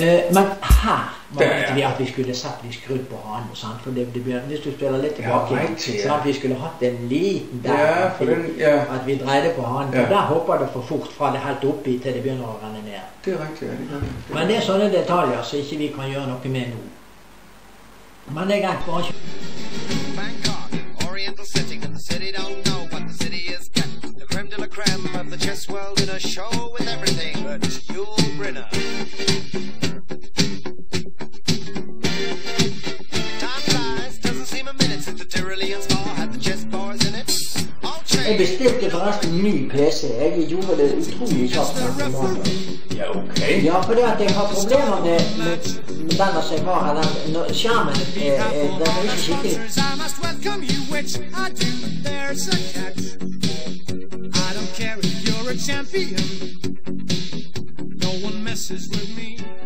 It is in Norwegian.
Eh, men her ja. vi at vi skulle satt litt skrudd på hanen. sant? For det, det, hvis du spiller litt Ja, tilbake, right, ja. så at vi skulle hatt en liten der. Ja, den, ja, At vi dreide på hanen. Ja. For der hopper det for fort fra det helt oppi til det begynner å renne ned. det er riktig. Ja. Men det er sånne detaljer som ikke vi kan gjøre noe med nå. Men det er greit. Bare ikke Bangkok, Oriental setting, and the city don't know what the city is getting. The creme de la creme of the chess world in a show with En bestemte forresten min klasse, ikke? Du var det utrolig. Ja, okay. Ja, det er at jeg har problemer med, med, med den eller når skjermen, er- er- den er ikke skikkelig. Champion, no one messes with me.